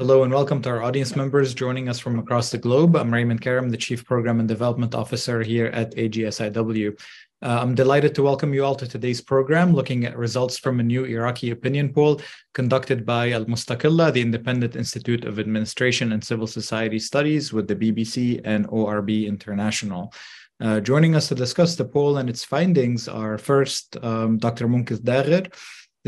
Hello and welcome to our audience members joining us from across the globe. I'm Raymond Karam, the Chief Program and Development Officer here at AGSIW. Uh, I'm delighted to welcome you all to today's program, looking at results from a new Iraqi opinion poll conducted by Almustakilla, the Independent Institute of Administration and Civil Society Studies, with the BBC and ORB International. Uh, joining us to discuss the poll and its findings are first um, Dr. Munqith Dagher,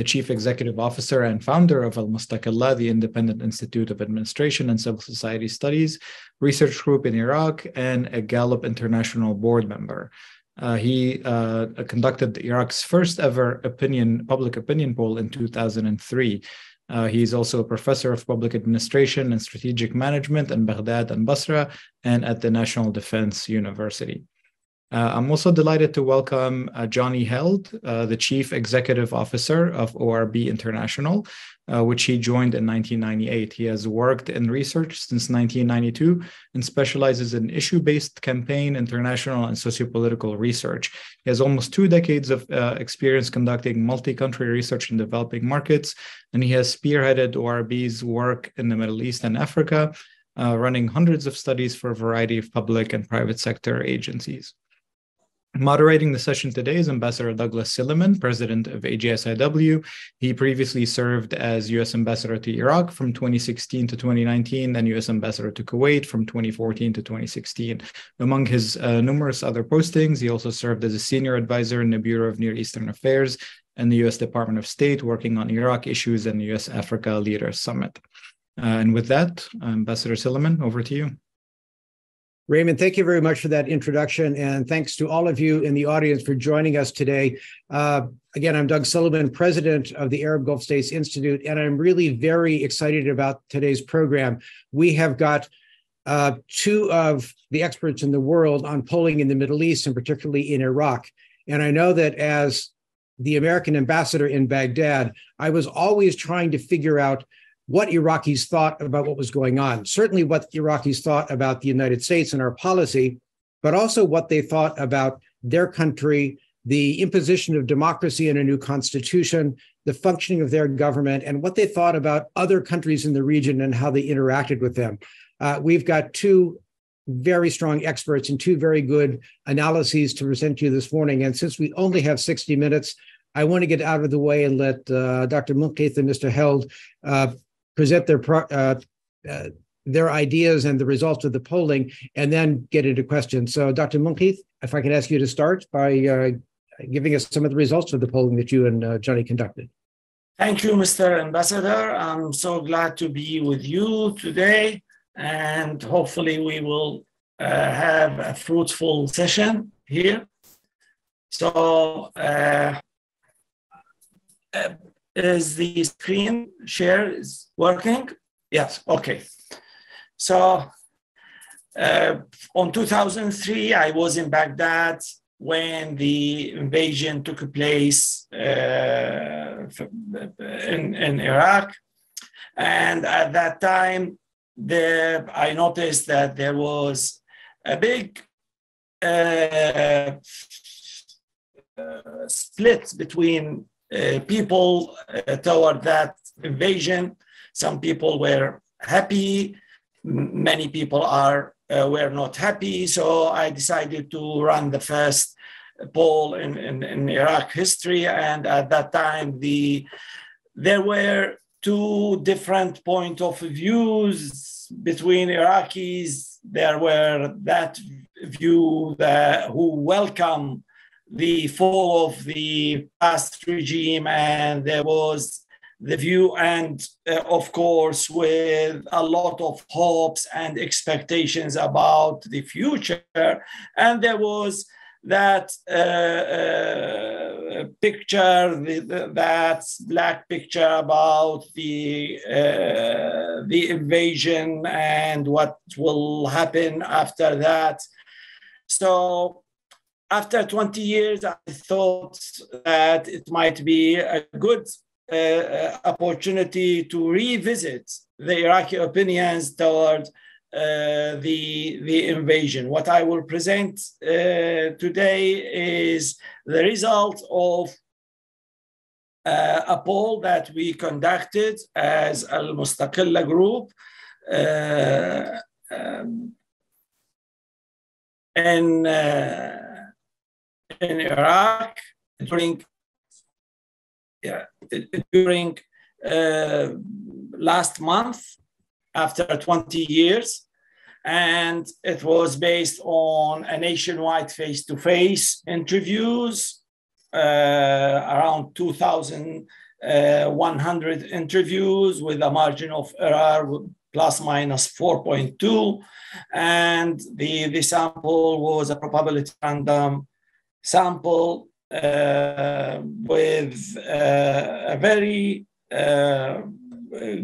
the chief executive officer and founder of Almustakilla, the Independent Institute of Administration and Civil Society Studies research group in Iraq, and a Gallup International board member. Uh, he uh, conducted Iraq's first ever opinion public opinion poll in 2003. Uh, he's also a professor of public administration and strategic management in Baghdad and Basra and at the National Defense University. Uh, I'm also delighted to welcome uh, Johnny Heald, uh, the Chief Executive Officer of ORB International, uh, which he joined in 1998. He has worked in research since 1992 and specializes in issue based campaign, international, and sociopolitical research. He has almost two decades of uh, experience conducting multi country research in developing markets, and he has spearheaded ORB's work in the Middle East and Africa. Uh, running hundreds of studies for a variety of public and private sector agencies. Moderating the session today is Ambassador Douglas Silliman, President of AGSIW. He previously served as U.S. Ambassador to Iraq from 2016 to 2019, and U.S. Ambassador to Kuwait from 2014 to 2016. Among his uh, numerous other postings, he also served as a senior advisor in the Bureau of Near Eastern Affairs and the U.S. Department of State, working on Iraq issues and the U.S. Africa Leaders Summit. Uh, and with that, Ambassador Silliman, over to you. Raymond, thank you very much for that introduction. And thanks to all of you in the audience for joining us today. Uh, again, I'm Doug Silliman, president of the Arab Gulf States Institute, and I'm really very excited about today's program. We have got uh, two of the experts in the world on polling in the Middle East and particularly in Iraq. And I know that as the American ambassador in Baghdad, I was always trying to figure out what Iraqis thought about what was going on. Certainly, what Iraqis thought about the United States and our policy, but also what they thought about their country, the imposition of democracy and a new constitution, the functioning of their government, and what they thought about other countries in the region and how they interacted with them. Uh, we've got two very strong experts and two very good analyses to present to you this morning. And since we only have 60 minutes, I want to get out of the way and let uh, Dr. Munqith and Mr. Heald uh, present their uh, uh, their ideas and the results of the polling, and then get into questions. So, Dr. Munqith, if I can ask you to start by uh, giving us some of the results of the polling that you and uh, Johnny conducted. Thank you, Mr. Ambassador. I'm so glad to be with you today, and hopefully, we will uh, have a fruitful session here. So, uh, is the screen share is working? Yes, okay. So uh, on 2003, I was in Baghdad when the invasion took place uh, in, in Iraq. And at that time, there, I noticed that there was a big uh, uh, split between uh, people uh, toward that invasion. Some people were happy, many people are uh, were not happy. So I decided to run the first poll in, in, in Iraq history, and at that time the there were two different point of views between Iraqis. There were that view that who welcome the fall of the past regime, and there was the view, and uh, of course, with a lot of hopes and expectations about the future. And there was that uh, uh, picture, that black picture about the uh, the invasion and what will happen after that. So after 20 years, I thought that it might be a good uh, uh, opportunity to revisit the Iraqi opinions toward uh, the, the invasion. What I will present uh, today is the result of uh, a poll that we conducted as Almustakilla Group uh, um, in Iraq during yeah, during uh, last month after 20 years. And it was based on a nationwide face-to-face interviews uh, around 2100 interviews with a margin of error plus minus 4.2 and the, the sample was a probability random sample uh, with uh, a very uh,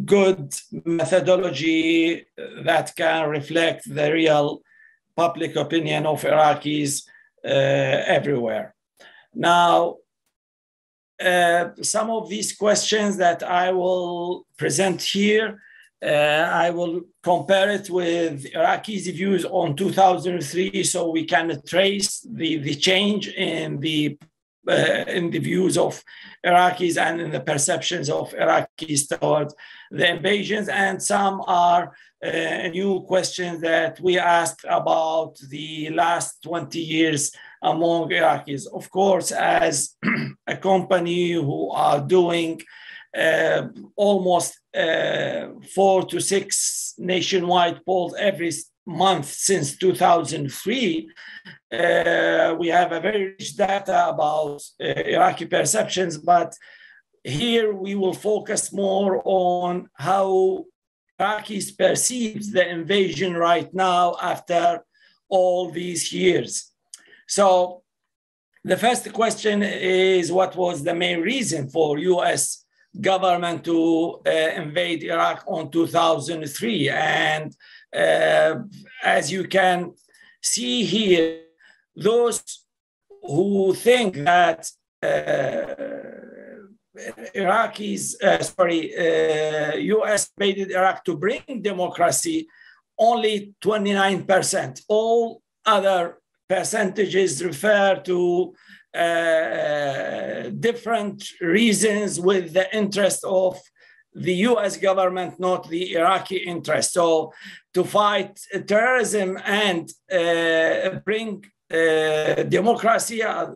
good methodology that can reflect the real public opinion of Iraqis uh, everywhere. Now, uh, some of these questions that I will present here, I will compare it with Iraqis' views on 2003 so we can trace the, the change in the uh, in the views of Iraqis and in the perceptions of Iraqis towards the invasions. And some are uh, new questions that we asked about the last 20 years among Iraqis. Of course, as a company who are doing uh, almost uh, four to six nationwide polls every month since 2003, uh, we have a very rich data about uh, Iraqi perceptions, but here we will focus more on how Iraqis perceive the invasion right now after all these years. So the first question is what was the main reason for US government to uh, invade Iraq on 2003? And uh, as you can see here, those who think that uh, Iraqis, uh, sorry, uh, US invaded Iraq to bring democracy, only 29%. All other percentages refer to uh, different reasons with the interest of the US government, not the Iraqi interest. So to fight terrorism and uh, bring uh, democracy, uh,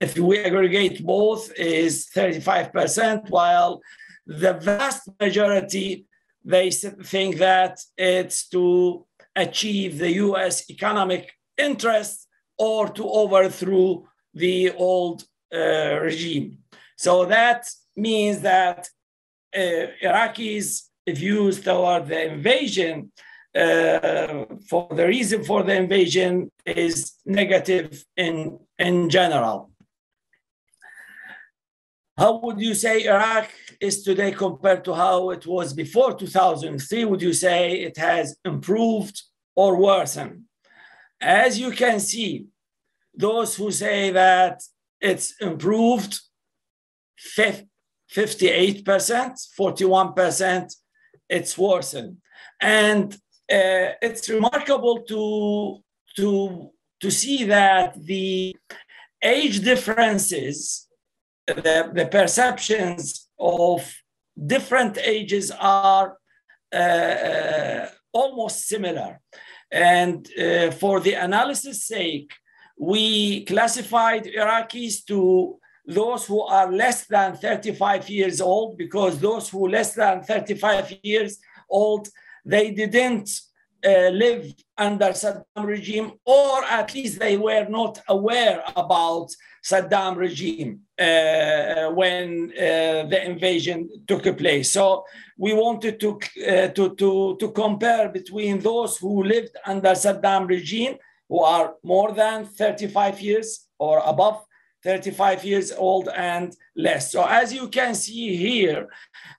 if we aggregate both, is 35%, while the vast majority, they think that it's to achieve the US economic interest or to overthrow the old uh, regime. So that means that uh, Iraqis' views toward the invasion uh, for the reason for the invasion is negative in, in general. How would you say Iraq is today compared to how it was before 2003? Would you say it has improved or worsened? As you can see, those who say that it's improved 58%, 41%, it's worsened. And uh, it's remarkable to, to, to see that the age differences, the, the perceptions of different ages are uh, uh, almost similar. And uh, for the analysis sake, we classified Iraqis to those who are less than 35 years old because those who less than 35 years old they didn't uh, live under Saddam regime, or at least they were not aware about Saddam regime uh, when uh, the invasion took place. So we wanted to, uh, to, to, to compare between those who lived under Saddam regime, who are more than 35 years or above 35 years old and less. So as you can see here,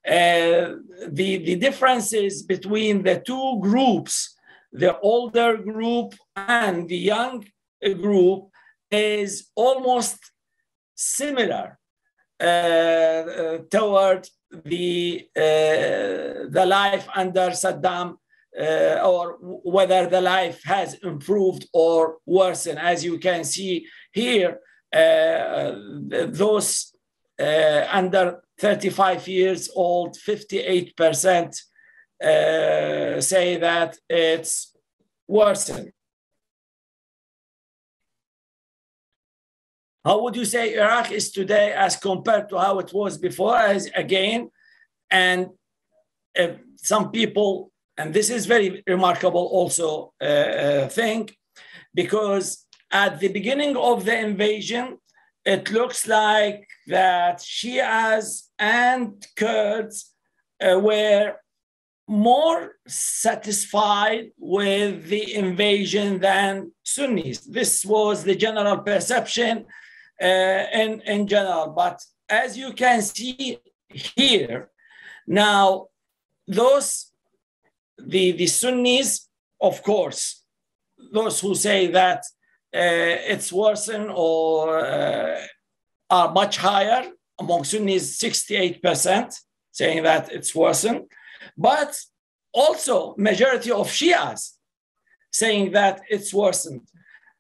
uh, the, the differences between the two groups, the older group and the young group is almost similar uh, uh, toward the, uh, the life under Saddam uh, or whether the life has improved or worsened. As you can see here, uh, those uh, under 35 years old, 58% uh, say that it's worsened. How would you say Iraq is today as compared to how it was before? As again, and some people, and this is very remarkable also uh, uh, thing, because at the beginning of the invasion, it looks like that Shias and Kurds uh, were more satisfied with the invasion than Sunnis. This was the general perception in, in general. But as you can see here, now those, the, the Sunnis, of course, those who say that uh, it's worsened or uh, are much higher among Sunnis, 68% saying that it's worsened, but also majority of Shias saying that it's worsened.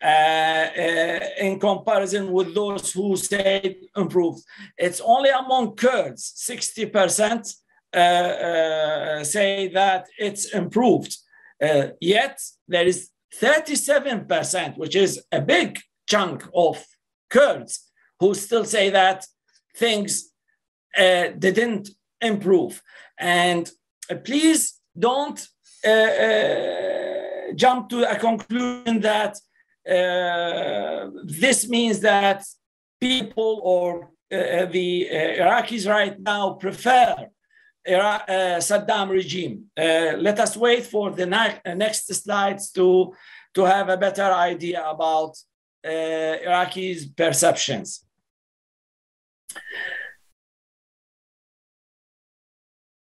Uh, uh, in comparison with those who say improved. It's only among Kurds, 60% uh, uh, say that it's improved. Uh, yet there is 37%, which is a big chunk of Kurds who still say that things uh, didn't improve. And please don't jump to a conclusion that uh, this means that people or uh, the uh, Iraqis right now prefer Iraq, uh, Saddam regime. Uh, let us wait for the next slides to, to have a better idea about uh, Iraqis' perceptions.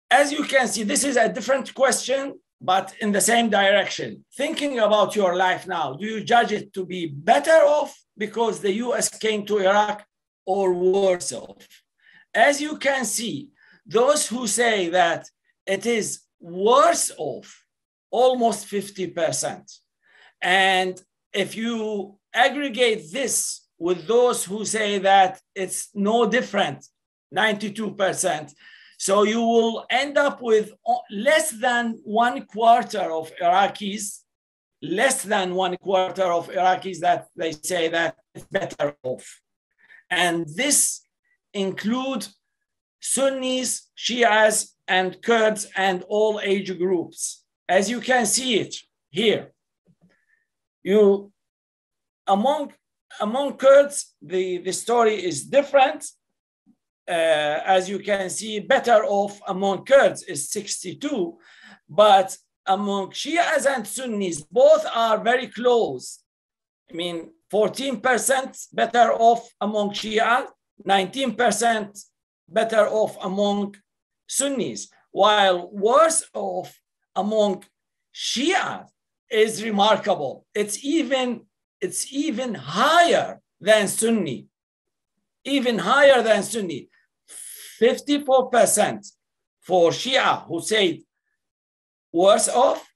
As you can see, this is a different question but in the same direction. Thinking about your life now, do you judge it to be better off because the US came to Iraq or worse off? As you can see, those who say that it is worse off, almost 50%. And if you aggregate this with those who say that it's no different, 92%, so you will end up with less than one quarter of Iraqis, less than one quarter of Iraqis that they say that it's better off. And this include Sunnis, Shias, and Kurds and all age groups. As you can see it here, you among among Kurds, the, the story is different Uh, as you can see, better off among Kurds is 62, but among Shias and Sunnis, both are very close. I mean, 14% better off among Shia, 19% better off among Sunnis, while worse off among Shia is remarkable. It's even, it's even higher than Sunni, even higher than Sunni. 54% for Shia who say worse off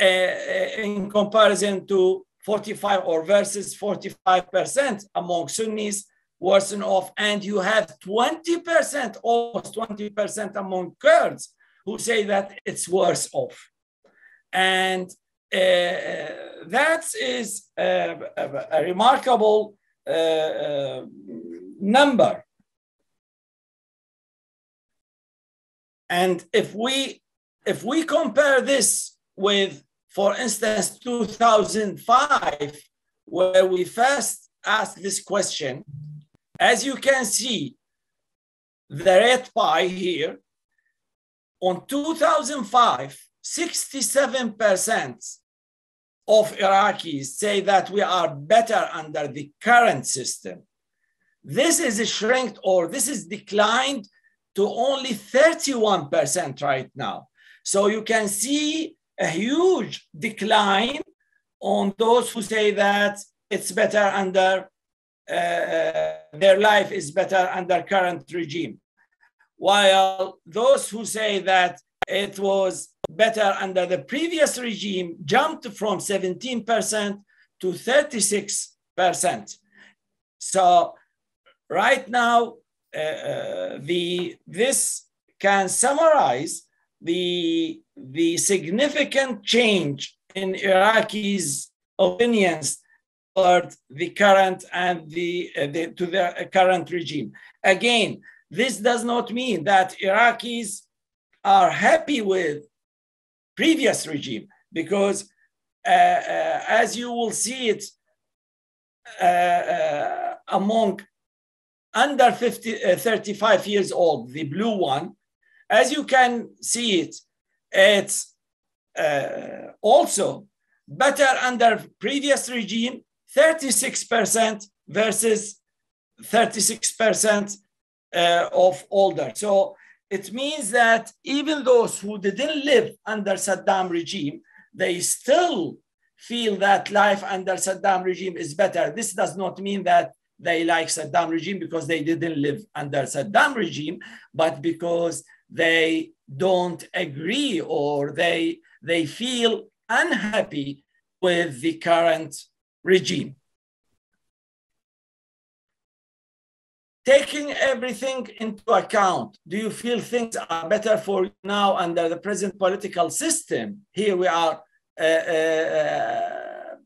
uh, in comparison to 45 or versus 45% among Sunnis worsen off. And you have 20%, almost 20% among Kurds who say that it's worse off. And uh, that is a, a, a remarkable uh, uh number And if we if we compare this with, for instance, 2005, where we first asked this question, as you can see, the red pie here, on 2005, 67% of Iraqis say that we are better under the current system. This is a shrink or this is declined to only 31% right now. So you can see a huge decline on those who say that it's better under uh, their life is better under current regime. While those who say that it was better under the previous regime jumped from 17% to 36%. So right now, uh, uh, the this can summarize the the significant change in Iraqis' opinions toward the current and the, uh, the to the current regime. Again, this does not mean that Iraqis are happy with previous regime because uh, uh, as you will see it uh, among under 50, uh, 35 years old, the blue one, as you can see it, it's uh, also better under previous regime, 36% versus 36% of older. So it means that even those who didn't live under Saddam regime, they still feel that life under Saddam regime is better. This does not mean that they like Saddam regime because they didn't live under Saddam regime, but because they don't agree or they, they feel unhappy with the current regime. taking everything into account, do you feel things are better for you now under the present political system? Here we are uh, uh,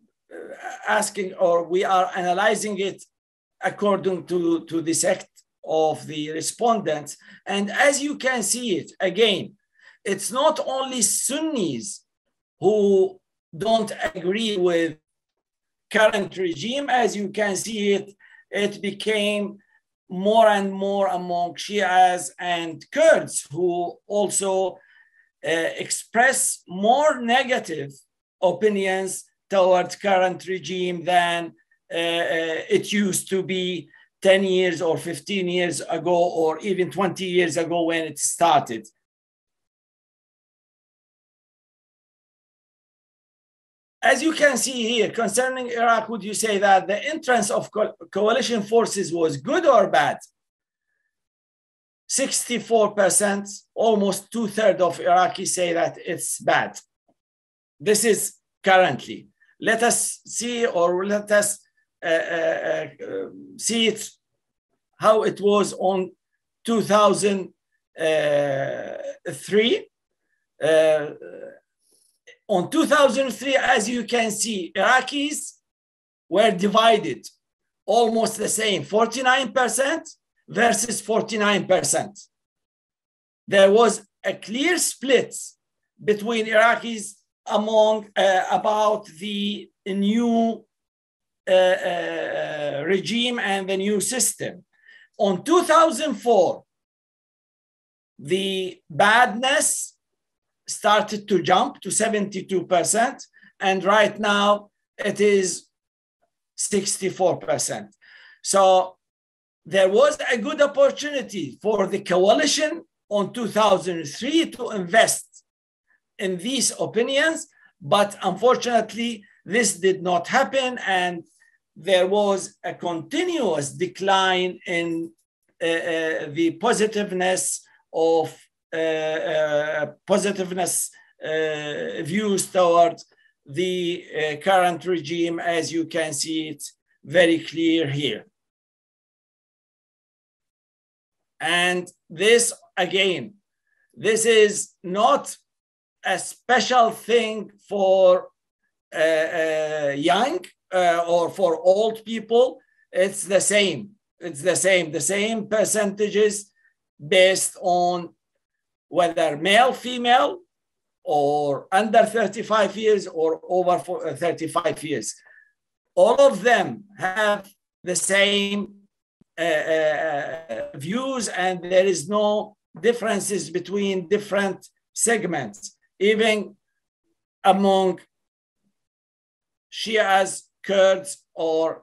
asking or we are analyzing it according to, to the sect of the respondents. And as you can see it, again, it's not only Sunnis who don't agree with current regime, as you can see it, it became more and more among Shias and Kurds who also uh, express more negative opinions towards current regime than it used to be 10 years or 15 years ago or even 20 years ago when it started. as you can see here, concerning Iraq, would you say that the entrance of co coalition forces was good or bad? 64%, almost two thirds of Iraqis say that it's bad. This is currently. Let us see or let us uh, uh, uh, see it how it was on 2003. Uh, on 2003, as you can see, Iraqis were divided almost the same 49% versus 49%. There was a clear split between Iraqis among uh, about the new uh, uh, Uh, uh, uh, regime and the new system. On 2004, the badness started to jump to 72%, and right now it is 64%. So there was a good opportunity for the coalition on 2003 to invest in these opinions, but unfortunately, this did not happen, and there was a continuous decline in uh, uh, the positiveness of uh, uh, positiveness uh, views toward the current regime, as you can see it very clear here. And this, again, this is not a special thing for uh, uh, young uh, or for old people. It's the same. It's the same. The same percentages based on whether male, female, or under 35 years or over uh, 35 years. All of them have the same uh, uh, views and there is no differences between different segments, even among Shias, Kurds, or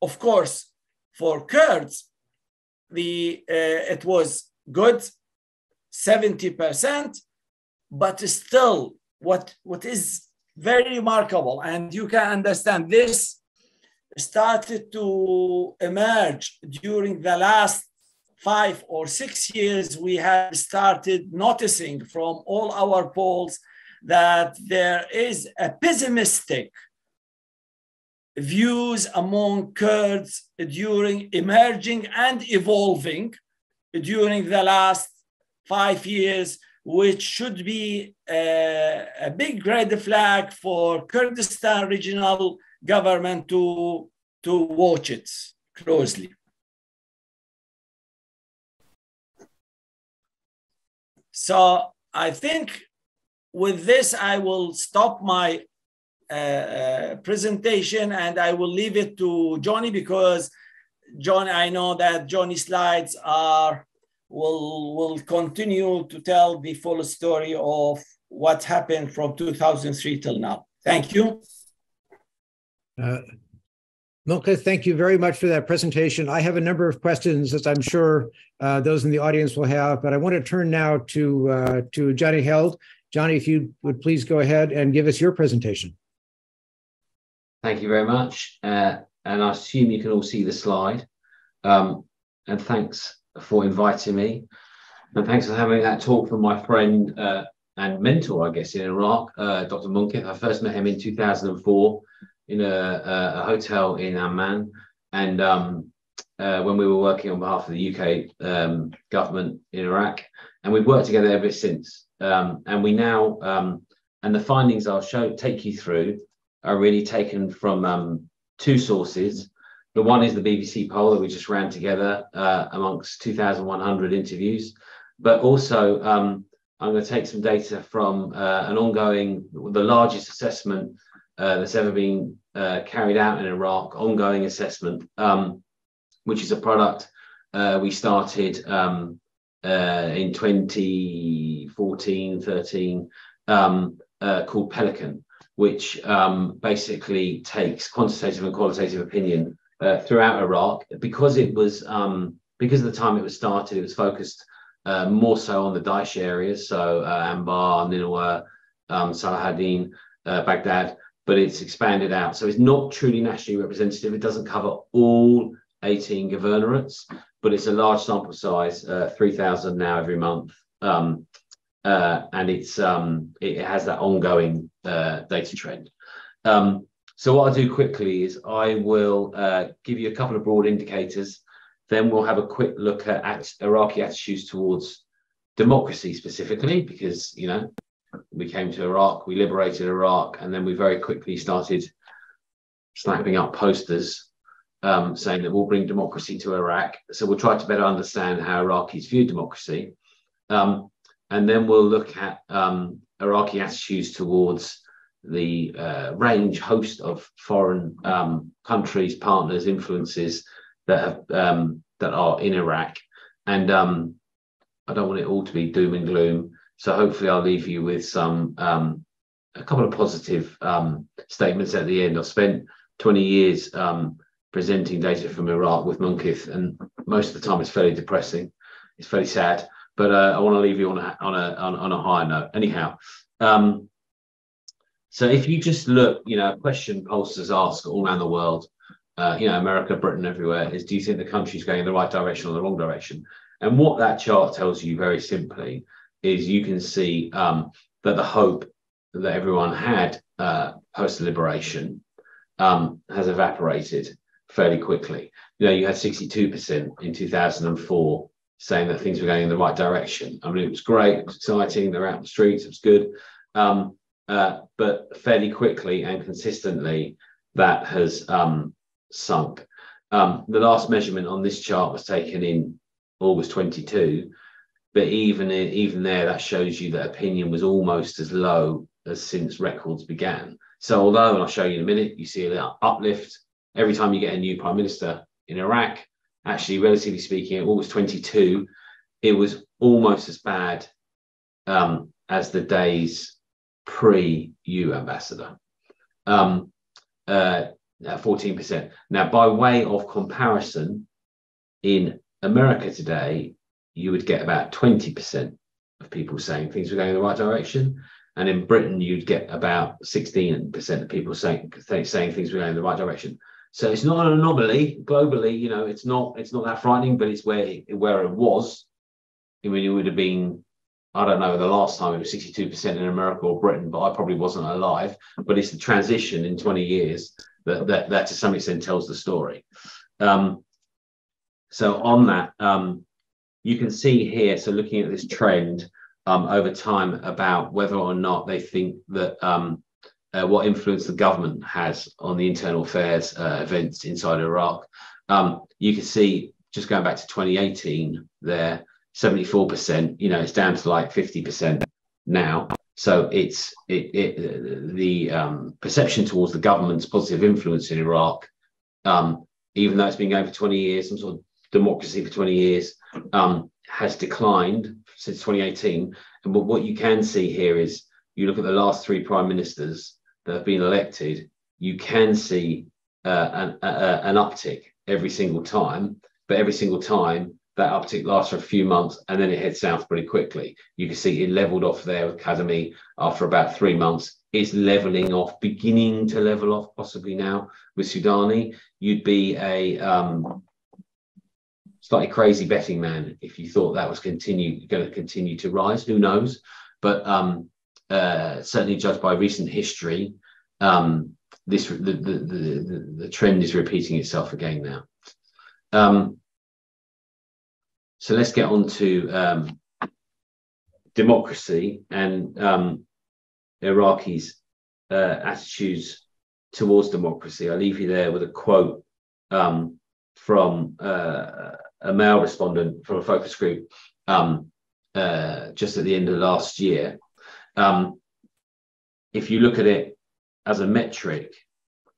of course, for Kurds, the, uh, it was good 70%, but still what, what is very remarkable, and you can understand this started to emerge during the last five or six years, we have started noticing from all our polls that there is a pessimistic views among Kurds during emerging and evolving during the last five years, which should be a, a big red flag for Kurdistan regional government to, to watch it closely. So I think with this, I will stop my uh, uh, presentation and I will leave it to Johnny because John, I know that Johnny's slides are will will continue to tell the full story of what happened from 2003 till now. Thank you. Uh, Milka, thank you very much for that presentation. I have a number of questions, as I'm sure uh, those in the audience will have, but I want to turn now to uh, to Johnny Heald. Johnny, if you would please go ahead and give us your presentation. Thank you very much. Uh, and I assume you can all see the slide. Um, and thanks for inviting me. And thanks for having that talk from my friend uh, and mentor, I guess, in Iraq, uh, Dr. Munqith. I first met him in 2004 in a, a, hotel in Amman. And um, uh, when we were working on behalf of the UK um, government in Iraq, and we've worked together ever since. Um, and we now, um, and the findings I'll show, take you through are really taken from um, two sources. The one is the BBC poll that we just ran together uh, amongst 2,100 interviews, but also um, I'm going to take some data from uh, an ongoing, the largest assessment uh, that's ever been uh, carried out in Iraq, ongoing assessment, um, which is a product uh, we started um, uh, in 2014, 13, um, called Pelican which um, basically takes quantitative and qualitative opinion uh, throughout Iraq. Because it was um, because of the time it was started, it was focused uh, more so on the Daesh areas, so uh, Anbar, Nineveh, um, Salahadin, uh, Baghdad, but it's expanded out. So it's not truly nationally representative. It doesn't cover all 18 governorates, but it's a large sample size, uh, 3,000 now every month. Um, uh, and it's um, it has that ongoing uh, data trend. Um, so what I'll do quickly is I will uh, give you a couple of broad indicators. Then we'll have a quick look at, Iraqi attitudes towards democracy specifically, because you know we came to Iraq, we liberated Iraq, and then we very quickly started slapping up posters um, saying that we'll bring democracy to Iraq. So we'll try to better understand how Iraqis view democracy. Um, and then we'll look at um, Iraqi attitudes towards the uh, range host of foreign um, countries, partners, influences that have um, that are in Iraq. And um, I don't want it all to be doom and gloom. So hopefully, I'll leave you with some um, a couple of positive statements at the end. I've spent 20 years presenting data from Iraq with Munqith, and most of the time it's fairly depressing. It's fairly sad but uh, I want to leave you on a on a on, on a higher note. Anyhow, um, so if you just look, you know, a question pollsters ask all around the world, uh, you know, America, Britain, everywhere, is do you think the country's going in the right direction or the wrong direction? And what that chart tells you very simply is you can see um, that the hope that everyone had uh, post liberation um, has evaporated fairly quickly. You know, you had 62% in 2004 saying that things were going in the right direction. I mean, it was great, it was exciting, they're out in the streets, it was good. Um, uh, but fairly quickly and consistently, that has um, sunk. Um, the last measurement on this chart was taken in August 22, but even even there, that shows you that opinion was almost as low as since records began. So, although, and I'll show you in a minute, you see an uplift every time you get a new prime minister in Iraq, actually, relatively speaking, August 22, it was almost as bad um, as the days pre EU ambassador. Um, uh, 14%. Now, by way of comparison, in America today, you would get about 20% of people saying things were going in the right direction. And in Britain, you'd get about 16% of people saying, saying things were going in the right direction. So it's not an anomaly globally. You know, it's not it's not that frightening, but it's where it, where it was. I mean, it would have been I don't know the last time it was 62% in America or Britain, but I probably wasn't alive. But it's the transition in 20 years that that, that to some extent tells the story. Um, so on that, um, you can see here. So looking at this trend um, over time about whether or not they think that um, uh, what influence the government has on the internal affairs uh, events inside Iraq. Um, you can see just going back to 2018 there 74% you know it's down to like 50% now so it's it, it the um, perception towards the government's positive influence in iraq um, even though it's been going for 20 years some sort of democracy for 20 years um, has declined since 2018 and what you can see here is you look at the last three prime ministers that have been elected you can see uh, an, uh, an uptick every single time but every single time that uptick lasts for a few months and then it heads south pretty quickly. You can see it leveled off there with Kadhimi after about three months. It's leveling off, beginning to level off possibly now with Sudani. You'd be a um, slightly crazy betting man if you thought that was continue going to continue to rise. Who knows? But um, uh, certainly judged by recent history, um, this the, the, the, the, trend is repeating itself again now. Um, so let's get on to um, democracy and um, Iraqis' uh, attitudes towards democracy. I'll leave you there with a quote um, from uh, a male respondent from a focus group um, uh, just at the end of last year. Um, if you look at it as a metric,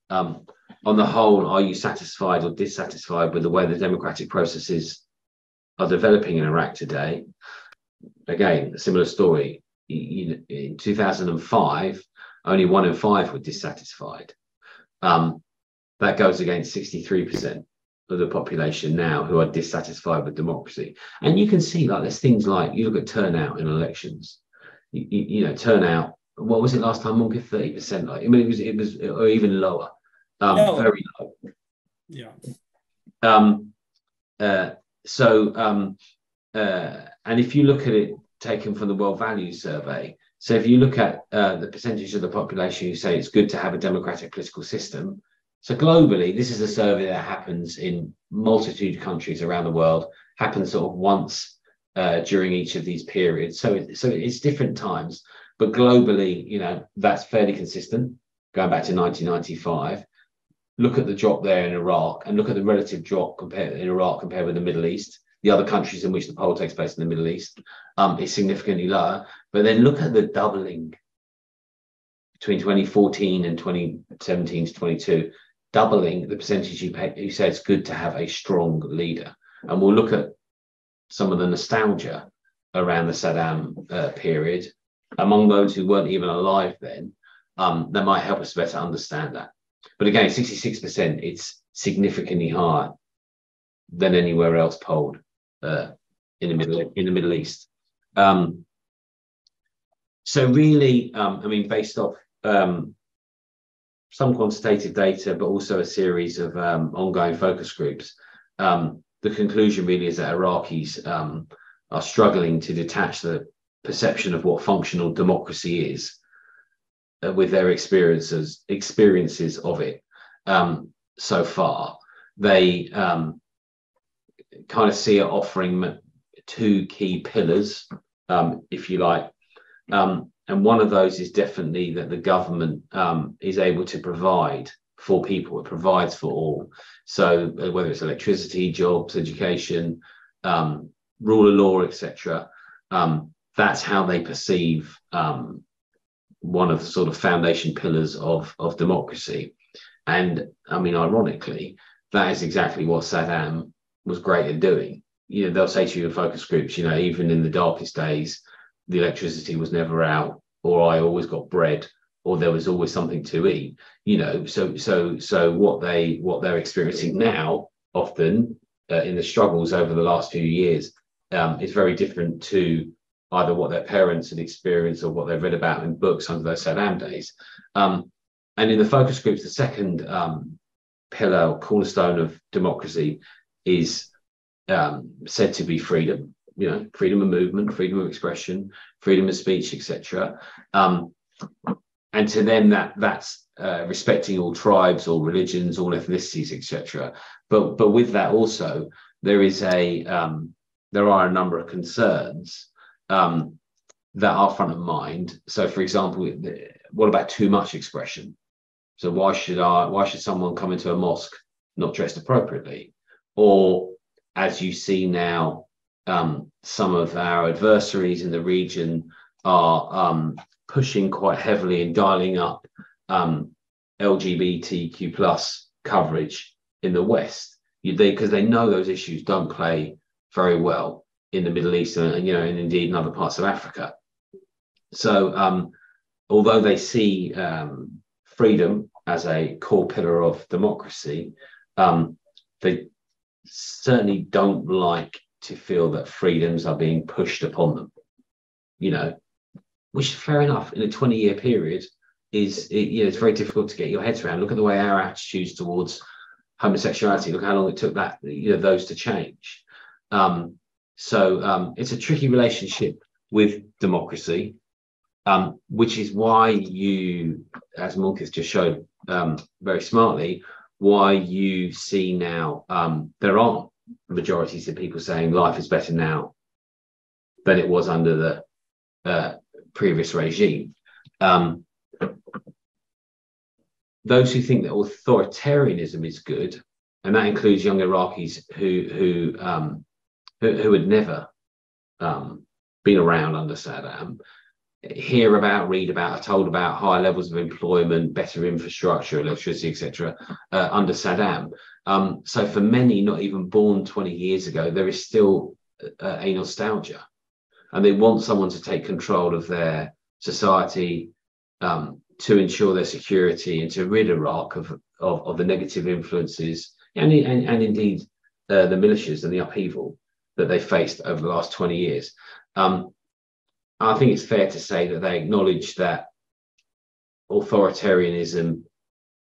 um, on the whole, are you satisfied or dissatisfied with the way the democratic processes are developing in Iraq today. Again, a similar story. In 2005, only one in five were dissatisfied. Um, that goes against 63% of the population now who are dissatisfied with democracy. And you can see, like, there's things like you look at turnout in elections. You, you, know, turnout. What was it last time? Monk, 30%. Like, I mean, it was, it was, or even lower. Um, no. Very low. Yeah. Um, uh, so, um, uh, and if you look at it taken from the World Values Survey, so if you look at uh, the percentage of the population who say it's good to have a democratic political system, so globally, this is a survey that happens in multitude of countries around the world, happens sort of once uh, during each of these periods. So, so it's different times, but globally, you know, that's fairly consistent. Going back to 1995, look at the drop there in Iraq and look at the relative drop compared in Iraq compared with the Middle East, the other countries in which the poll takes place in the Middle East, um, is significantly lower. But then look at the doubling between 2014 and 2017 to 22, doubling the percentage you, pay, you say it's good to have a strong leader. And we'll look at some of the nostalgia around the Saddam uh, period among those who weren't even alive then. Um, that might help us better understand that. But again, 66%, it's significantly higher than anywhere else polled uh, in the Middle in the Middle East. Um, so really, um, I mean, based off um, some quantitative data, but also a series of um, ongoing focus groups, um, the conclusion really is that Iraqis um, are struggling to detach the perception of what functional democracy is uh, with their experiences experiences of it um, so far. They um, kind of see it offering two key pillars, um, if you like. Um, and one of those is definitely that the government um, is able to provide for people, it provides for all. So uh, whether it's electricity, jobs, education, um, rule of law, etc., that's how they perceive um, one of the sort of foundation pillars of, of democracy. And I mean, ironically, that is exactly what Saddam was great at doing. You know, they'll say to you in focus groups, you know, even in the darkest days, the electricity was never out, or I always got bread, or there was always something to eat. You know, so so so what they what they're experiencing now, often uh, in the struggles over the last few years, um, is very different to either what their parents had experienced or what they've read about in books under those Saddam days. Um, and in the focus groups, the second um, pillar or cornerstone of democracy is um, said to be freedom, you know, freedom of movement, freedom of expression, freedom of speech, etc. And to them, that that's uh, respecting all tribes, all religions, all ethnicities, etc. But but with that also, there is a um, there are a number of concerns um, that are front of mind. So, for example, what about too much expression? So, why should I? Why should someone come into a mosque not dressed appropriately? Or, as you see now, um, some of our adversaries in the region are um, pushing quite heavily and dialing up um, LGBTQ plus coverage in the West. Because they, they know those issues don't play very well in the Middle East and, you know, and indeed in other parts of Africa. So, um, although they see um, freedom as a core pillar of democracy, um, they certainly don't like to feel that freedoms are being pushed upon them. You know, which fair enough in a 20 year period is it, you know it's very difficult to get your heads around. Look at the way our attitudes towards homosexuality. Look how long it took that you know those to change. Um, so um, it's a tricky relationship with democracy, um, which is why you, as Munqith just showed um, very smartly, why you see now um, there aren't majorities of people saying life is better now than it was under the uh, previous regime. Um, those who think that authoritarianism is good, and that includes young Iraqis who who um, who, who, had never um, been around under Saddam, hear about, read about, are told about high levels of employment, better infrastructure, electricity, etc. Uh, under Saddam. Um, so for many, not even born 20 years ago, there is still uh, a nostalgia, and they want someone to take control of their society, um, to ensure their security and to rid Iraq of, of, of the negative influences and, and, and indeed uh, the militias and the upheaval that they faced over the last 20 years. Um, I think it's fair to say that they acknowledge that authoritarianism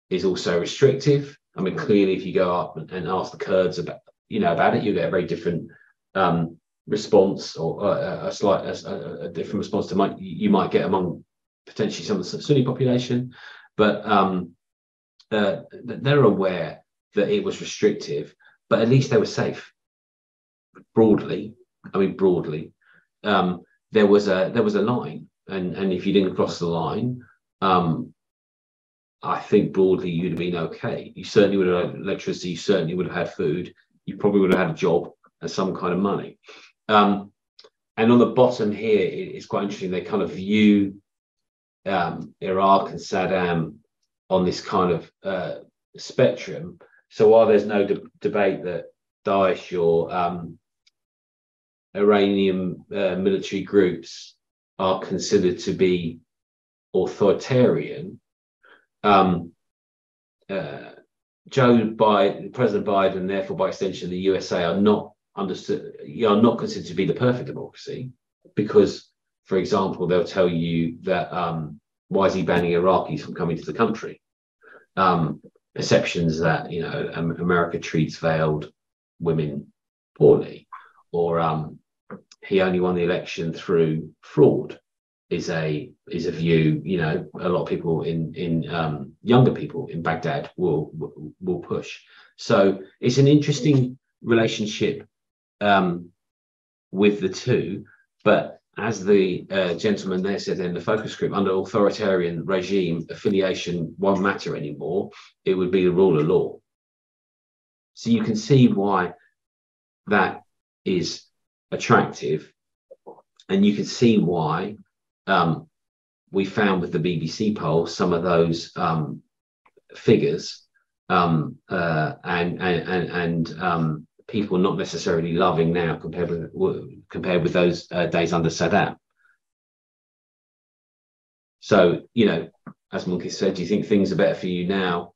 is also restrictive. I mean, clearly, if you go up and ask the Kurds about, you know, about it, you get a very different um, response or a, a slight, a, a, different response to might you might get among potentially some of the Sunni population, but um, uh, they're aware that it was restrictive, but at least they were safe. Broadly, I mean broadly, um, there was a there was a line, and and if you didn't cross the line, um, I think broadly you'd have been okay. You certainly would have had electricity. You certainly would have had food. You probably would have had a job and some kind of money. Um, and on the bottom here, it's quite interesting. They kind of view um, Iraq and Saddam on this kind of uh, spectrum. So while there's no de- debate that Daesh or um, Iranian uh, military groups are considered to be authoritarian, um, uh, Joe Biden, President Biden, therefore by extension the USA, are not understood, you are not considered to be the perfect democracy because for example, they'll tell you that um, why is he banning Iraqis from coming to the country? Um, perceptions that you know America treats veiled women poorly, or um, he only won the election through fraud is a is a view you know a lot of people in in um, younger people in Baghdad will will push. So it's an interesting relationship um, with the two, but as the uh, gentleman there said in the focus group, under authoritarian regime, affiliation won't matter anymore. It would be the rule of law. So you can see why that is attractive. And you can see why um, we found with the BBC poll some of those um, figures um, uh, and, and, and, and um, people not necessarily loving now compared with compared with those uh, days under Saddam. So you know, as Munqith said, do you think things are better for you now,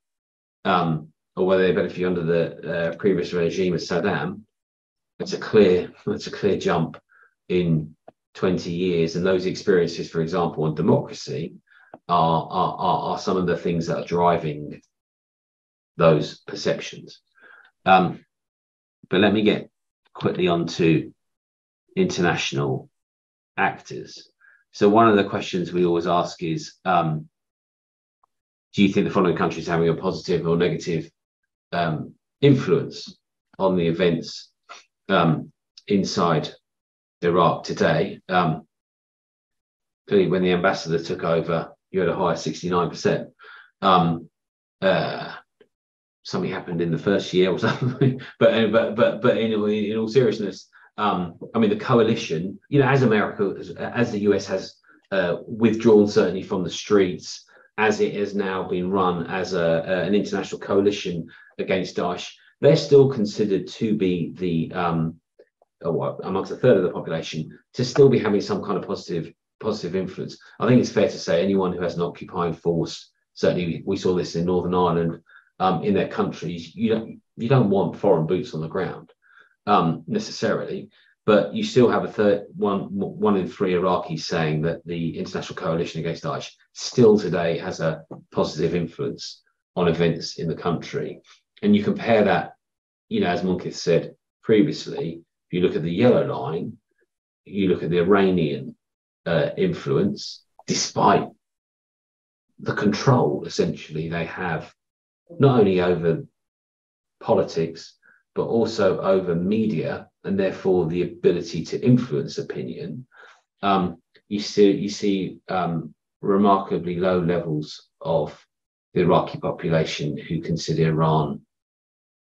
um, or were they better for you under the uh, previous regime of Saddam? It's a clear, it's a clear jump in 20 years, and those experiences, for example, on democracy, are are, are some of the things that are driving those perceptions. Um, but let me get quickly on to international actors. So one of the questions we always ask is, um, do you think the following countries having a positive or negative um, influence on the events um, inside Iraq today? Um, clearly, when the ambassador took over, you had a high 69%. Um, uh, something happened in the first year or something, but but but but in, in all seriousness, um, I mean, the coalition, you know, as America, as, as the US has uh, withdrawn certainly from the streets, as it has now been run as a, a, an international coalition against Daesh, they're still considered to be the um, uh, amongst a third of the population to still be having some kind of positive positive influence. I think it's fair to say anyone who has an occupying force, certainly we saw this in Northern Ireland, um, in their countries, you don't you don't want foreign boots on the ground um, necessarily, but you still have a third one one in three Iraqis saying that the international coalition against Daesh still today has a positive influence on events in the country. And you compare that, you know, as Munqith said previously, if you look at the yellow line, you look at the Iranian uh, influence, despite the control essentially they have not only over politics but also over media and therefore the ability to influence opinion, um, you see you see um, remarkably low levels of the Iraqi population who consider Iran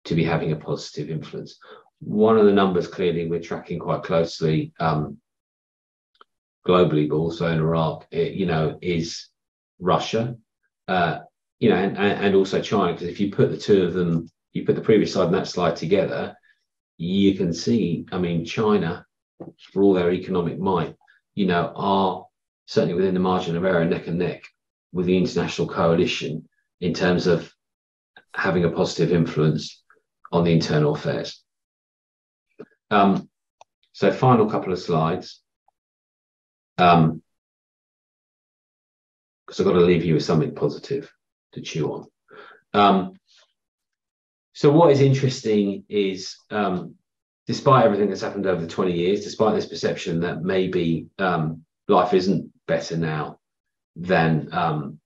to be having a positive influence. One of the numbers clearly we're tracking quite closely um, globally, but also in Iraq, it, you know, is Russia, uh, you know, and, and also China. Because if you put the two of them you put the previous slide and that slide together, you can see, I mean, China, for all their economic might, you know, are certainly within the margin of error neck and neck with the international coalition in terms of having a positive influence on the internal affairs. Um, so, final couple of slides. Um, because I've got to leave you with something positive to chew on. Um, so what is interesting is, um, despite everything that's happened over the 20 years, despite this perception that maybe um, life isn't better now than um,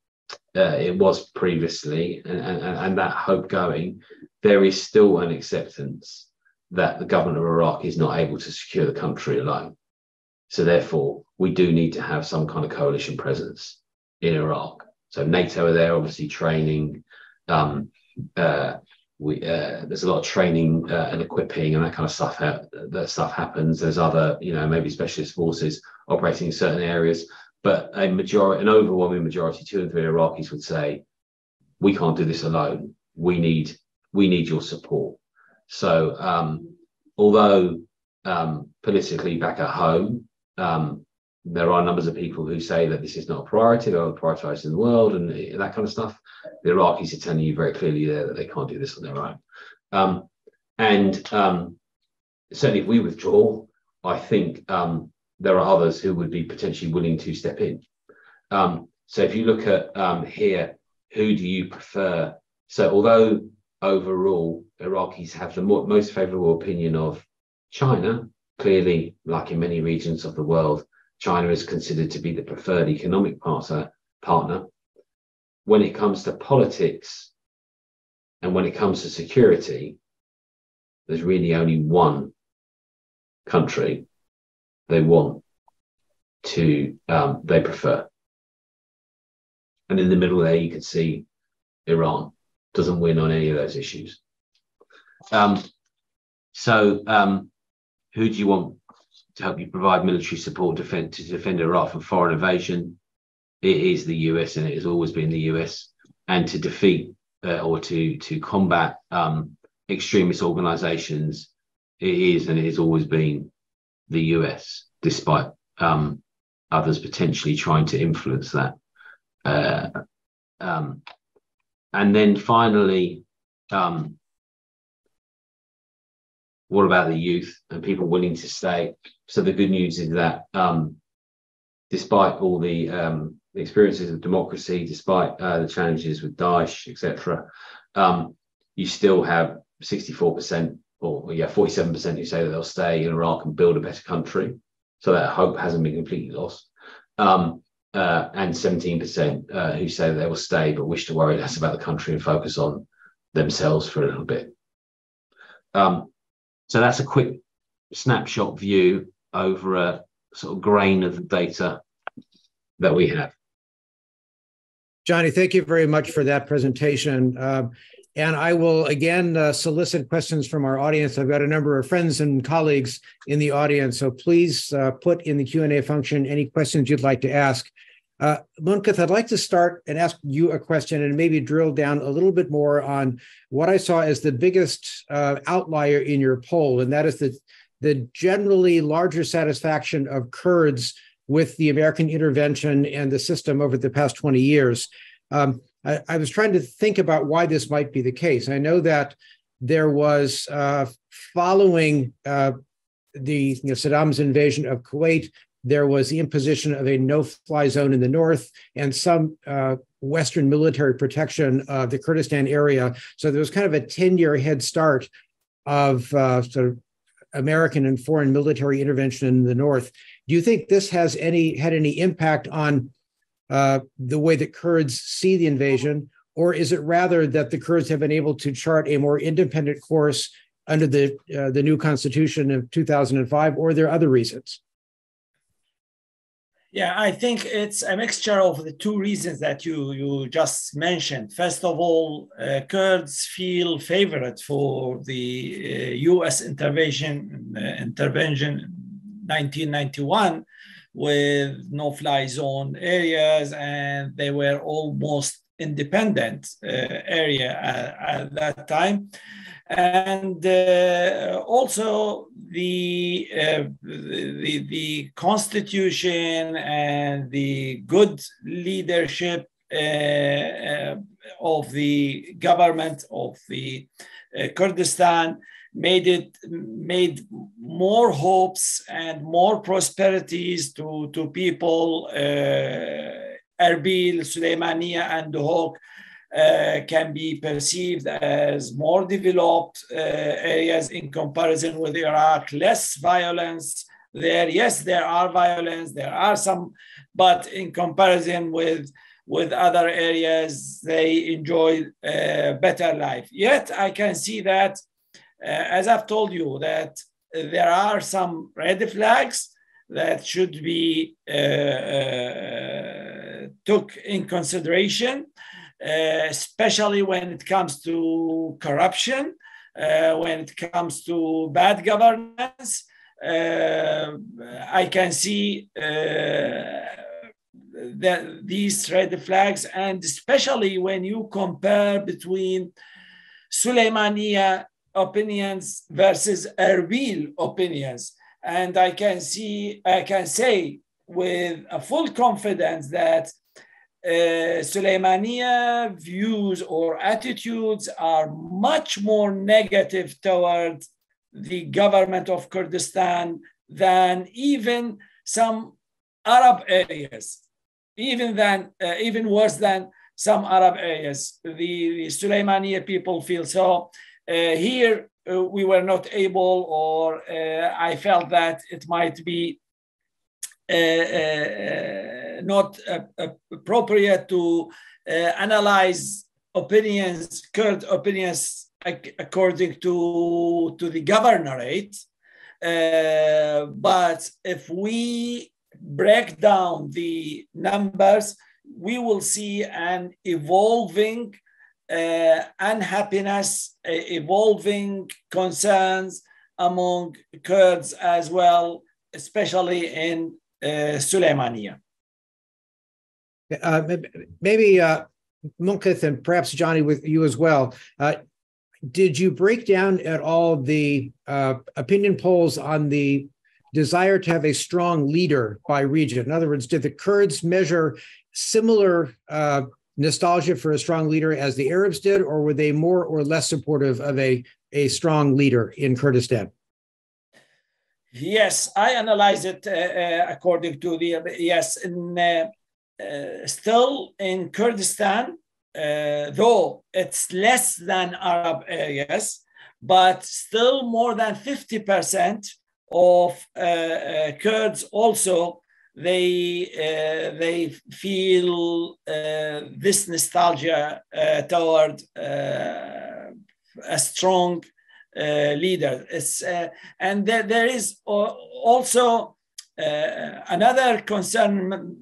uh, it was previously, and, and, and that hope going, there is still an acceptance that the government of Iraq is not able to secure the country alone. So therefore, we do need to have some kind of coalition presence in Iraq. So NATO are there, obviously training. Um, uh, we uh, there's a lot of training uh, and equipping and that kind of stuff ha- that stuff happens there's other you know maybe specialist forces operating in certain areas but a majority an overwhelming majority two and three iraqis would say we can't do this alone we need we need your support so um, although um, politically back at home um, there are numbers of people who say that this is not a priority, they're prioritized in the world and that kind of stuff. The Iraqis are telling you very clearly there that they can't do this on their own. Um, and um, certainly, if we withdraw, I think um, there are others who would be potentially willing to step in. Um, so, if you look at um, here, who do you prefer? So, although overall Iraqis have the more, most favorable opinion of China, clearly, like in many regions of the world, China is considered to be the preferred economic partner, partner. When it comes to politics and when it comes to security, there's really only one country they want to, um, they prefer. And in the middle there, you can see Iran doesn't win on any of those issues. Um, so, um, who do you want to help you provide military support defend, to defend Iraq from foreign invasion. It is the US and it has always been the US. And to defeat uh, or to, to combat um, extremist organizations, it is and it has always been the US, despite um, others potentially trying to influence that. Uh, um, and then finally, um, what about the youth and people willing to stay? So the good news is that um, despite all the um, experiences of democracy, despite uh, the challenges with Daesh, etc., um, you still have 64% or yeah, 47% who say that they'll stay in Iraq and build a better country. So that hope hasn't been completely lost. Um, uh, and 17% uh, who say they will stay but wish to worry less about the country and focus on themselves for a little bit. Um, so that's a quick snapshot view over a sort of grain of the data that we have. Johnny, thank you very much for that presentation. Uh, and I will again uh, solicit questions from our audience. I've got a number of friends and colleagues in the audience, so please uh, put in the Q&A function any questions you'd like to ask. Uh, I'd like to start and ask you a question and maybe drill down a little bit more on what I saw as the biggest uh, outlier in your poll, and that is the, the generally larger satisfaction of Kurds with the American intervention and the system over the past 20 years. Um, I, I, was trying to think about why this might be the case. I know that there was, uh, following uh, the you know, Saddam's invasion of Kuwait, there was the imposition of a no-fly zone in the north and some uh, Western military protection of the Kurdistan area. So there was kind of a 10-year head start of uh, sort of American and foreign military intervention in the north. Do you think this has any had any impact on uh, the way that Kurds see the invasion, or is it rather that the Kurds have been able to chart a more independent course under the uh, the new constitution of 2005, or are there other reasons? Yeah, I think it's a mixture of the two reasons that you, you just mentioned. First of all, uh, Kurds feel favored for the uh, U.S. intervention uh, intervention in 1991 with no-fly zone areas, and they were almost independent uh, area at, at that time and uh, also the, uh, the, the constitution and the good leadership uh, uh of the government of the uh, Kurdistan made it made more hopes and more prosperities to to people uh, Erbil, Suleimania, and Duhok uh, can be perceived as more developed uh, areas in comparison with Iraq, less violence there. Yes, there are violence, there are some, but in comparison with with other areas, they enjoy a uh, better life. Yet I can see that, uh, as I've told you, that there are some red flags that should be uh, uh, took in consideration. Uh, especially when it comes to corruption, uh, when it comes to bad governance. Uh, I can see that these red flags, and especially when you compare between Suleimania opinions versus Erbil opinions. And I can see, I can say with a full confidence that uh, Suleimania views or attitudes are much more negative toward the government of Kurdistan than even some Arab areas, even than uh, even worse than some Arab areas. The, the Suleimania people feel so. Uh, here uh, we were not able, or uh, I felt that it might be not uh, appropriate to uh, analyze opinions, Kurd opinions according to, to the governorate. Uh, but if we break down the numbers, we will see an evolving uh, unhappiness, uh, evolving concerns among Kurds as well, especially in uh, Suleimania. Uh, maybe uh, and perhaps Johnny with you as well. Uh, did you break down at all the opinion polls on the desire to have a strong leader by region? In other words, did the Kurds measure similar uh, nostalgia for a strong leader as the Arabs did, or were they more or less supportive of a, a strong leader in Kurdistan? Yes, I analyzed it uh, according to the yes in uh, still in Kurdistan, uh, though it's less than Arab areas, but still more than 50% of uh, uh, Kurds also they uh, they feel uh, this nostalgia uh, toward uh, a strong Uh, leader. It's, uh, and there, there is also uh, another concern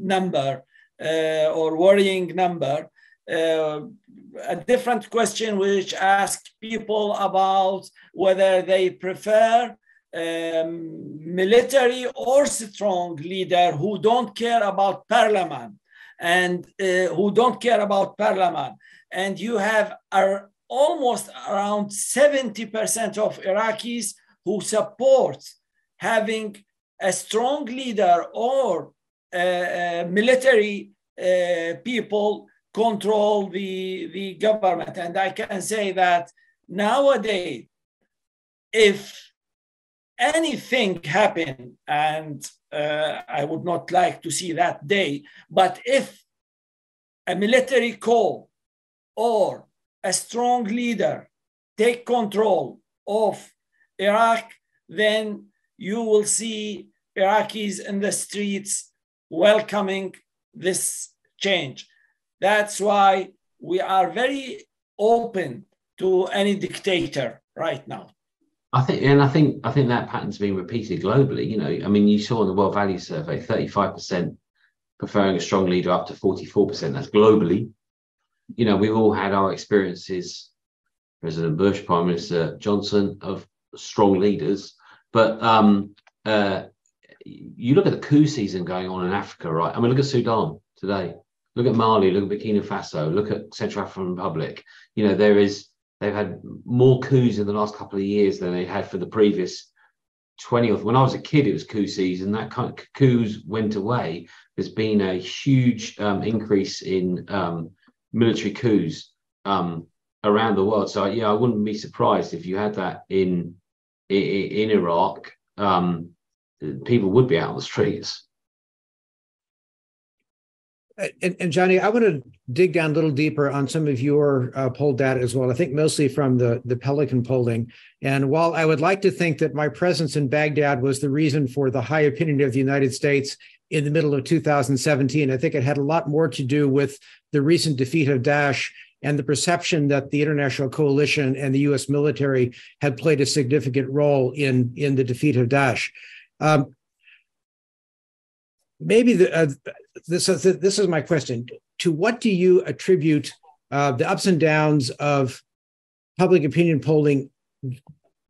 number or worrying number a different question which asks people about whether they prefer um, military or strong leader who don't care about parliament and uh, who don't care about parliament and you have almost around 70% of iraqis who support having a strong leader or uh, uh, military uh, people control the, the government. And I can say that nowadays, if anything happen, and uh, I would not like to see that day, but if a military coup or a strong leader take control of Iraq, then you will see Iraqis in the streets welcoming this change. That's why we are very open to any dictator right now. I think, and I think, I think that pattern's being repeated globally. You know, I mean, you saw in the World Value Survey, thirty-five percent preferring a strong leader, up to forty-four percent. That's globally. You know, we've all had our experiences, President Bush, Prime Minister Johnson, of strong leaders. But um, uh, you look at the coup season going on in Africa, right? I mean, look at Sudan today. Look at Mali, look at Burkina Faso, look at Central African Republic. You know, there is they've had more coups in the last couple of years than they had for the previous 20 or when I was a kid, it was coup season. That kind of coups went away. There's been a huge um, increase in um, military coups um, around the world. So yeah, I wouldn't be surprised if you had that in in, in Iraq. Um, people would be out on the streets. And, and, Johnny, I want to dig down a little deeper on some of your uh, poll data as well. I think mostly from the, the Pelican polling. And while I would like to think that my presence in Baghdad was the reason for the high opinion of the United States in the middle of 2017, I think it had a lot more to do with the recent defeat of Daesh and the perception that the international coalition and the U.S. military had played a significant role in, in the defeat of Daesh. Um, maybe the, uh, this is this is my question. To what do you attribute uh, the ups and downs of public opinion polling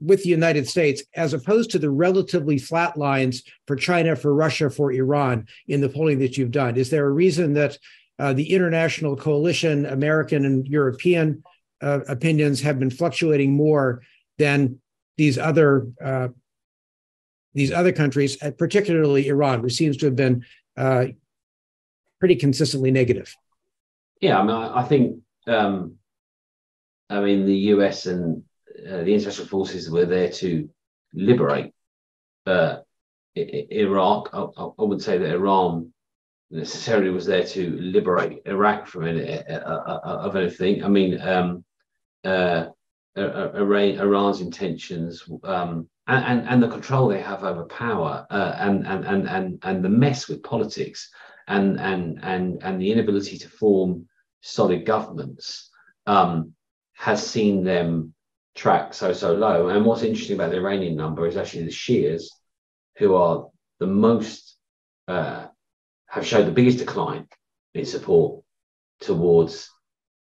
with the United States, as opposed to the relatively flat lines for China, for Russia, for Iran in the polling that you've done? Is there a reason that uh, the international coalition, American and European uh, opinions, have been fluctuating more than these other uh, these other countries, particularly Iran, which seems to have been uh, pretty consistently negative. Yeah, I mean, I, I think, um, I mean, the US and uh, the international forces were there to liberate uh, Iraq. I, I, wouldn't say that Iran necessarily was there to liberate Iraq from any, uh, uh, uh, of anything. I mean, um, Iran's intentions um, and, and, and, the control they have over power and, and, and, and, and the mess with politics and and and and the inability to form solid governments um, has seen them track so so low. And what's interesting about the Iranian number is actually the Shias, who are the most uh, have showed the biggest decline in support towards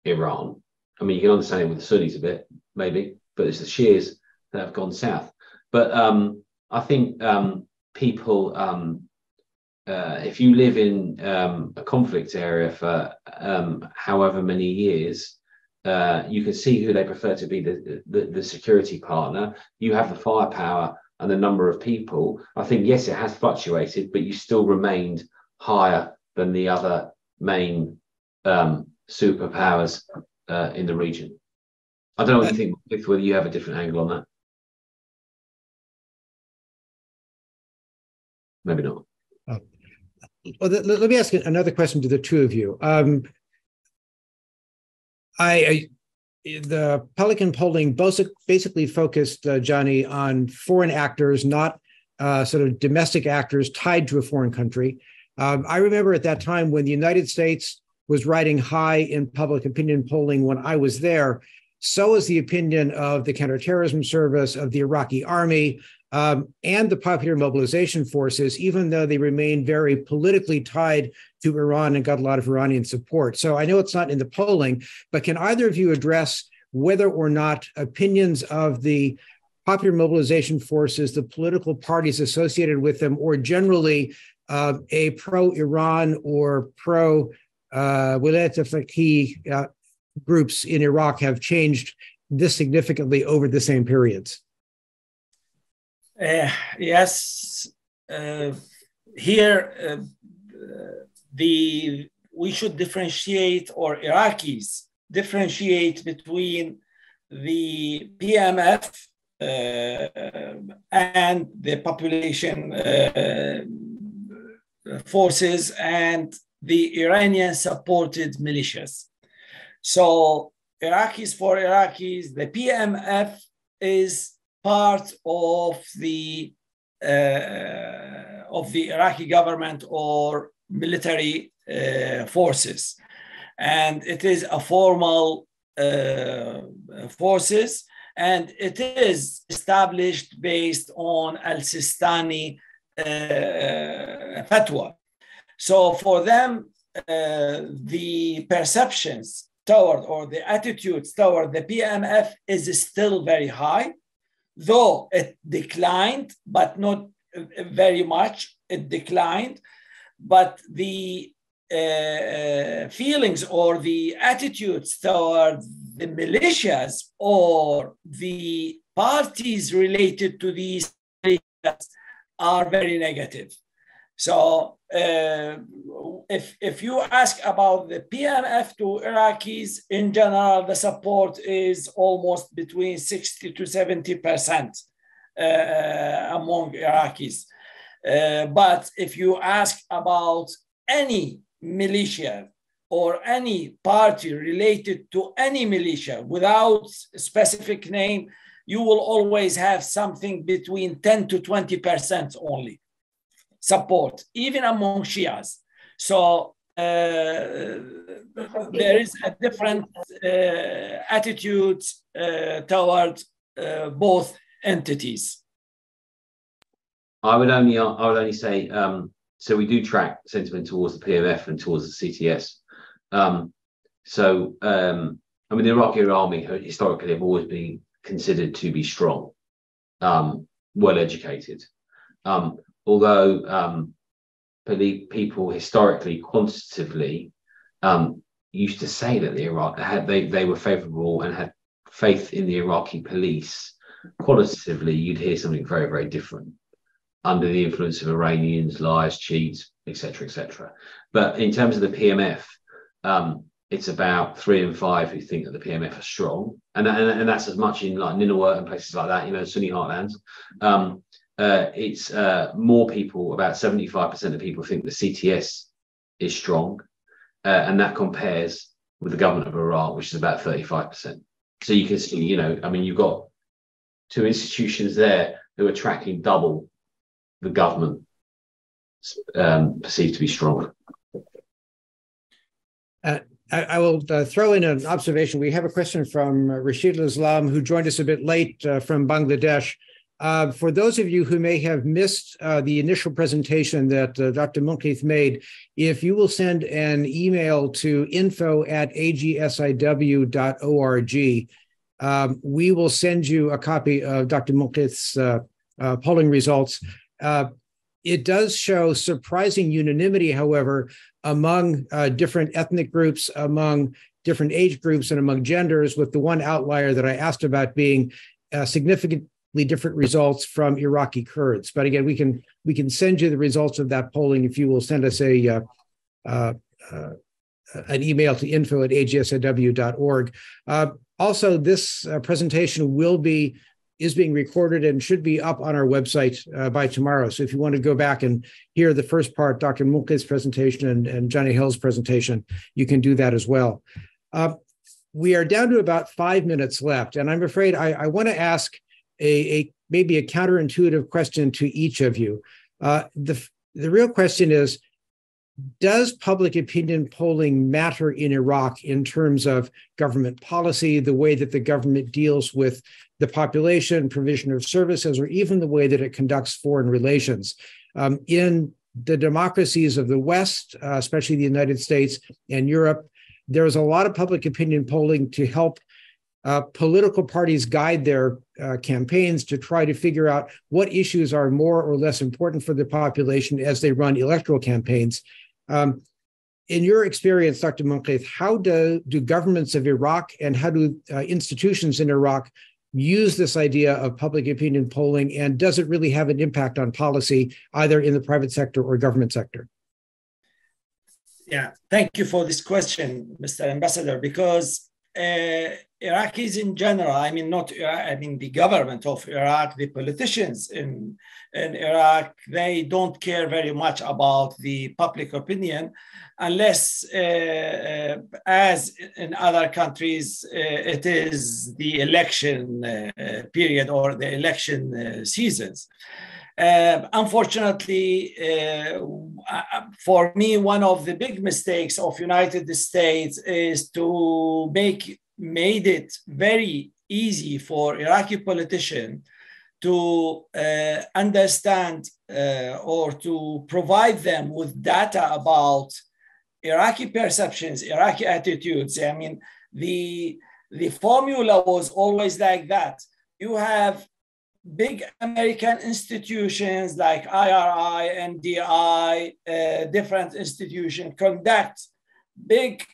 Iran. I mean, you can understand it with the Sunnis a bit, maybe, but it's the Shias that have gone south. But um, I think um, people um, uh, if you live in um, a conflict area for um, however many years, uh, you can see who they prefer to be the, the, the, security partner. You have the firepower and the number of people. I think, yes, it has fluctuated, but you still remained higher than the other main um, superpowers uh, in the region. I don't know what you think, whether you have a different angle on that. Maybe not well, let me ask another question to the two of you. Um, I, I, the Pelican polling basically focused, uh, Johnny, on foreign actors, not uh, sort of domestic actors tied to a foreign country. Um, I remember at that time when the United States was riding high in public opinion polling when I was there. So is the opinion of the counterterrorism service, of the Iraqi army, um, and the popular mobilization forces, even though they remain very politically tied to Iran and got a lot of Iranian support. So I know it's not in the polling, but can either of you address whether or not opinions of the popular mobilization forces, the political parties associated with them, or generally uh, a pro Iran or pro uh, Wilayat uh, groups in Iraq have changed this significantly over the same periods? Uh, yes, uh, here uh, the we should differentiate, or Iraqis differentiate between the PMF uh, and the population uh, forces and the Iranian supported militias. So Iraqis for Iraqis, the PMF is part of the uh, of the Iraqi government or military uh, forces, and it is a formal uh, forces, and it is established based on Al Sistani uh, fatwa. So for them, uh, the perceptions toward or the attitudes toward the PMF is still very high, though it declined, but not very much. It declined, but the uh, feelings or the attitudes toward the militias or the parties related to these are very negative. So uh, if, if you ask about the PMF to Iraqis in general, the support is almost between 60 to 70% uh, among Iraqis. Uh, but if you ask about any militia or any party related to any militia without specific name, you will always have something between 10 to 20% only support, even among Shias. So uh, there is a different uh, attitude uh, toward uh, both entities. I would only I would only say um, so. We do track sentiment towards the PMF and towards the CTS. Um, so um, I mean, the Iraqi army historically have always been considered to be strong, well educated. Um, although um, people historically, quantitatively, um, used to say that the Iraq had they they were favourable and had faith in the Iraqi police. Qualitatively, you'd hear something very very different under the influence of Iranians, lies, cheats, etc., etc. But in terms of the PMF, um, it's about three and five who think that the PMF are strong, and, and, and that's as much in like Nineveh and places like that, you know, Sunni heartlands. Um, uh, it's uh, more people, about 75% of people think the CTS is strong, uh, and that compares with the government of Iraq, which is about 35%. So you can see, you know, I mean, you've got two institutions there who are tracking double the government um, perceived to be strong. Uh, I, I, will uh, throw in an observation. We have a question from Rashid Islam, who joined us a bit late uh, from Bangladesh. Uh, for those of you who may have missed uh, the initial presentation that uh, Dr. Munqith made, if you will send an email to info at agsiw.org, um, we will send you a copy of Dr. Munqith's uh, uh, polling results. It does show surprising unanimity, however, among different ethnic groups, among different age groups, and among genders, with the one outlier that I asked about being significant different results from Iraqi Kurds. But again, we can we can send you the results of that polling if you will send us a uh, uh, uh, an email to info at agsiw.org. Uh, also, this uh, presentation will be is being recorded and should be up on our website uh, by tomorrow. So if you want to go back and hear the first part, Dr. Munqith's presentation and, and Johnny Heald's presentation, you can do that as well we are down to about five minutes left, and I'm afraid I, I want to ask a, a, maybe a counterintuitive question to each of you. Uh, the the real question is does public opinion polling matter in Iraq in terms of government policy, the way that the government deals with the population, provision of services, or even the way that it conducts foreign relations? Um, in the democracies of the West, uh, especially the United States and Europe, there's a lot of public opinion polling to help uh, political parties guide their uh, campaigns to try to figure out what issues are more or less important for the population as they run electoral campaigns. Um, in your experience, Dr. Munqith, how do, do governments of Iraq and how do uh, institutions in Iraq use this idea of public opinion polling, and does it really have an impact on policy, either in the private sector or government sector? Yeah, thank you for this question, Mr. Ambassador, because uh, Iraqis in general, I mean, not I mean the government of Iraq, the politicians in, in Iraq, they don't care very much about the public opinion unless, uh, uh, as in other countries, uh, it is the election uh, period or the election uh, seasons. Uh, unfortunately, uh, for me, one of the big mistakes of United States is to make made it very easy for Iraqi politicians to uh, understand uh, or to provide them with data about Iraqi perceptions, Iraqi attitudes. I mean, the the formula was always like that. You have big American institutions like IRI, NDI, uh, different institutions conduct big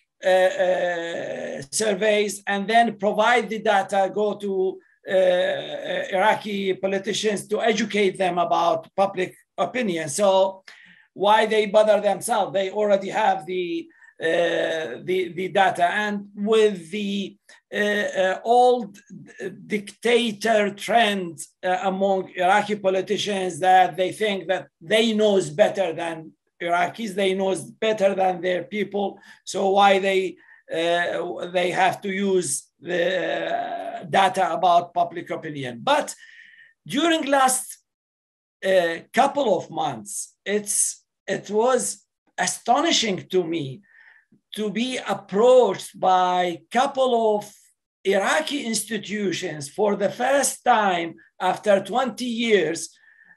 surveys and then provide the data, go to uh, Iraqi politicians to educate them about public opinion. So why they bother themselves? They already have the uh, the, the data and with the uh, uh, old dictator trend among Iraqi politicians that they think that they knows better than Iraqis, they knows better than their people. So why they they have to use the data about public opinion. But during last uh, couple of months, it's it was astonishing to me to be approached by a couple of Iraqi institutions for the first time after 20 years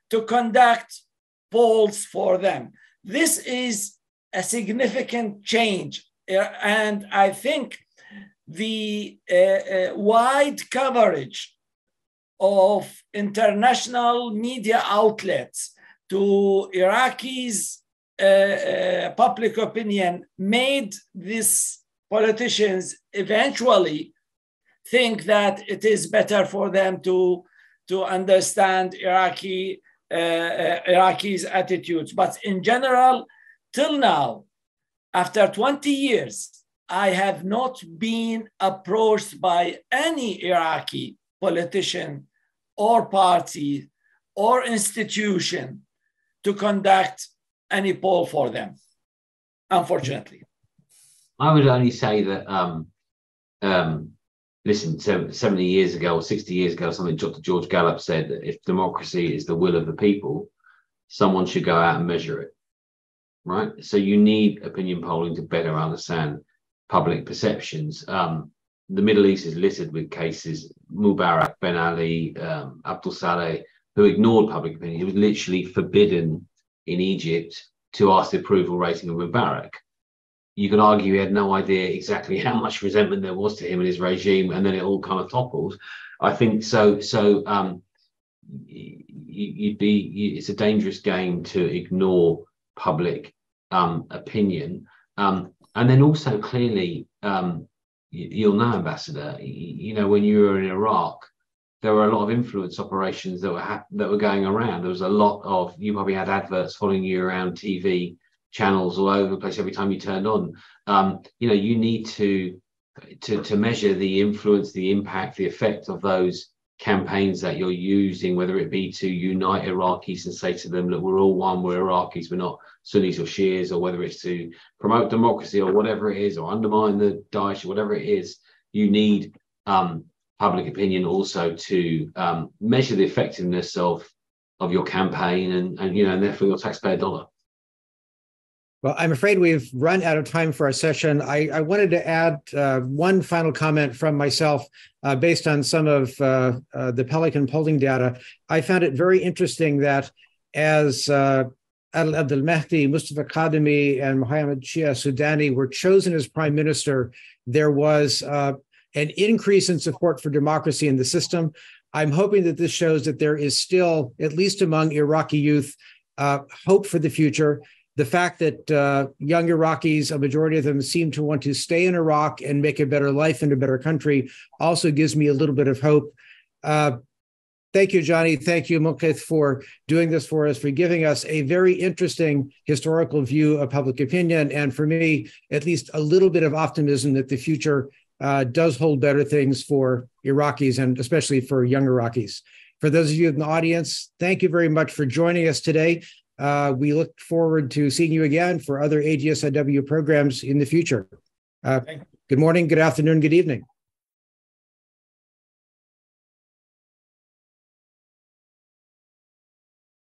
to conduct polls for them. This is a significant change. And I think the uh, uh, wide coverage of international media outlets to Iraqis uh, uh, public opinion made these politicians eventually think that it is better for them to, to understand Iraqi uh, uh, Iraqis' attitudes. But in general, till now, after 20 years, I have not been approached by any Iraqi politician or party or institution to conduct any poll for them, unfortunately. I would only say that, um, um, listen, 70 years ago or 60 years ago, something Dr. George Gallup said that if democracy is the will of the people, someone should go out and measure it. Right. So you need opinion polling to better understand public perceptions. Um, the Middle East is littered with cases Mubarak, Ben Ali, um, Abdul Saleh, who ignored public opinion. He was literally forbidden in Egypt to ask the approval rating of Mubarak. You can argue he had no idea exactly how much resentment there was to him and his regime, and then it all kind of toppled. I think so. So um, you'd be it's a dangerous game to ignore public um, opinion, um, and then also clearly um, you'll know, Ambassador. You know when you were in Iraq, there were a lot of influence operations that were ha- that were going around. There was a lot of you probably had adverts following you around TV channels all over the place every time you turned on. Um, you know, you need to to to measure the influence, the impact, the effect of those campaigns that you're using, whether it be to unite Iraqis and say to them, look, we're all one, we're Iraqis, we're not Sunnis or Shias, or whether it's to promote democracy or whatever it is, or undermine the Daesh or whatever it is you need um, public opinion also to um, measure the effectiveness of of your campaign and, and you know and therefore your taxpayer dollar. Well, I'm afraid we've run out of time for our session. I, I wanted to add uh, one final comment from myself uh, based on some of uh, uh the Pelican polling data. I found it very interesting that as uh, Adel Abdel Mahdi, Mustafa Kadhimi, and Mohammed Shia Sudani were chosen as prime minister, there was uh, an increase in support for democracy in the system. I'm hoping that this shows that there is still, at least among Iraqi youth, hope for the future. The fact that uh, young Iraqis, a majority of them, seem to want to stay in Iraq and make a better life in a better country also gives me a little bit of hope. Uh, thank you, Johnny. Thank you, Munqith, for doing this for us, for giving us a very interesting historical view of public opinion. And for me, at least a little bit of optimism that the future uh, does hold better things for Iraqis and especially for young Iraqis. For those of you in the audience, thank you very much for joining us today. Uh, we look forward to seeing you again for other AGSIW programs in the future. Uh, good morning, good afternoon, good evening.